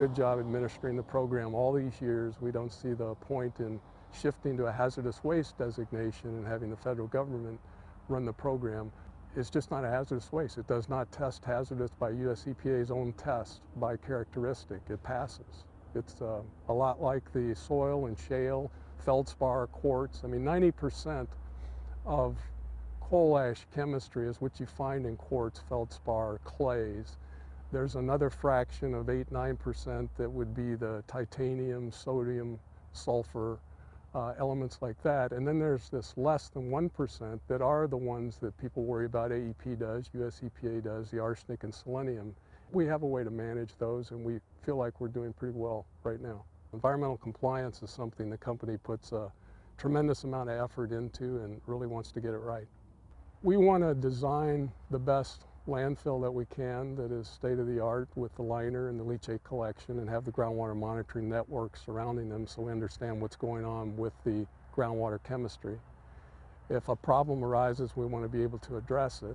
Good job administering the program all these years. We don't see the point in shifting to a hazardous waste designation and having the federal government run the program. It's just not a hazardous waste. It does not test hazardous by US EPA's own test by characteristic. It passes. It's uh, a lot like the soil and shale, feldspar, quartz. I mean, 90% of coal ash chemistry is what you find in quartz, feldspar, clays. There's another fraction of 8 9% that would be the titanium, sodium, sulfur, uh, elements like that. And then there's this less than 1% that are the ones that people worry about. AEP does, US EPA does, the arsenic and selenium. We have a way to manage those and we feel like we're doing pretty well right now. Environmental compliance is something the company puts a tremendous amount of effort into and really wants to get it right. We want to design the best landfill that we can that is state of the art with the liner and the leachate collection and have the groundwater monitoring network surrounding them so we understand what's going on with the groundwater chemistry. If a problem arises, we want to be able to address it.